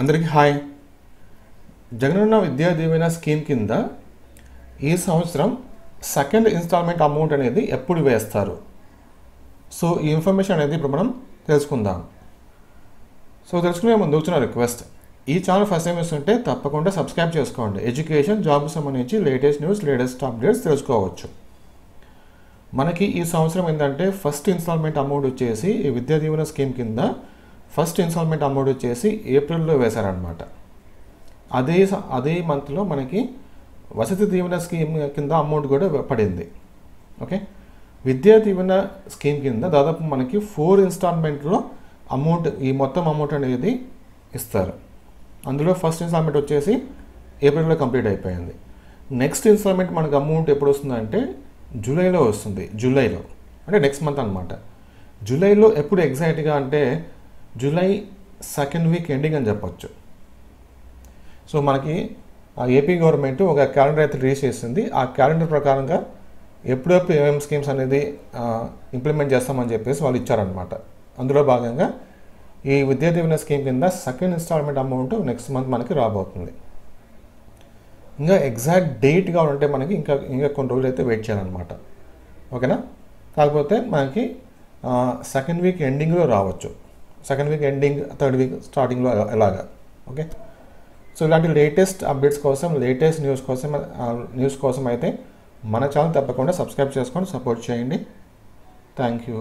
అందరికీ hi. Jagananna Vidya Deevena scheme కింద ఈ సంవత్సరం సెకండ్ ఇన్స్టాల్మెంట్ అమౌంట్ అనేది ఎప్పుడు వేస్తారు? సో ఈ ఇన్ఫర్మేషన్ అనేది ఇప్పుడు మనం తెలుసుకుందాం. సో తెలుసుకునే ముందు వచ్చిన రిక్వెస్ట్. ఈ ఛానల్ ఫస్ట్ టైం ఇస్తుంటే తప్పకుండా సబ్స్క్రైబ్ చేసుకోండి. ఎడ్యుకేషన్ జాబ్ సంబంధించి లేటెస్ట్ న్యూస్ లేటెస్ట్ అప్డేట్స్ తెలుసుకోవచ్చు. మనకి ఈ సంవత్సరం ఏంటంటే ఫస్ట్ ఇన్స్టాల్మెంట్ అమౌంట్ వచ్చేసి ఈ విద్యా దీవెన స్కీమ్ కింద ఫస్ట్ ఇన్స్టాల్మెంట్ అమౌంట్ వచ్చేసి ఏప్రిల్లో వేశారనమాట అదే అదే మంత్లో మనకి వసతి దీవెన స్కీమ్ కింద అమౌంట్ కూడా పడింది. ఓకే? విద్యా దీవెన స్కీమ్ కింద దాదాపు మనకి ఫోర్ ఇన్స్టాల్మెంట్లో అమౌంట్ ఈ మొత్తం అమౌంట్ అనేది ఇస్తారు. అందులో ఫస్ట్ ఇన్స్టాల్మెంట్ వచ్చేసి ఏప్రిల్లో కంప్లీట్ అయిపోయింది. నెక్స్ట్ ఇన్స్టాల్మెంట్ మనకు అమౌంట్ ఎప్పుడు వస్తుందంటే జూలైలో వస్తుంది. జూలైలో. అంటే నెక్స్ట్ మంత్ అనమాట జూలైలో ఎప్పుడు ఎగ్జాక్ట్గా అంటే జూలై సెకండ్ వీక్ ఎండింగ్ అని చెప్పొచ్చు. సో మనకి ఆ ఏపీ గవర్నమెంట్ ఒక క్యాలెండర్ అయితే రిలీజ్ చేసింది. ఆ క్యాలెండర్ ప్రకారంగా ఎప్పుడెప్పుడు ఏమేమి స్కీమ్స్ అనేది ఇంప్లిమెంట్ చేస్తామని చెప్పేసి వాళ్ళు ఇచ్చారనమాట అందులో భాగంగా ఈ విద్యా దీవెన స్కీమ్ కింద second instalment amount next month మనకి రాబోతుంది. ఇంకా ఎగ్జాక్ట్ డేట్ కావాలంటే మనకి ఇంకా ఇంకా కొన్ని రోజులు అయితే వెయిట్ చేయాలన్నమాట. ఓకేనా? కాకపోతే మనకి సెకండ్ వీక్ ఎండింగ్లో రావచ్చు. Second week ending third week స్టార్టింగ్లో ఎలాగా ఓకే సో ఇలాంటి లేటెస్ట్ అప్డేట్స్ కోసం లేటెస్ట్ న్యూస్ కోసం న్యూస్ కోసం అయితే మన ఛానల్ తప్పకుండా సబ్స్క్రైబ్ చేసుకొని సపోర్ట్ చేయండి. Thank you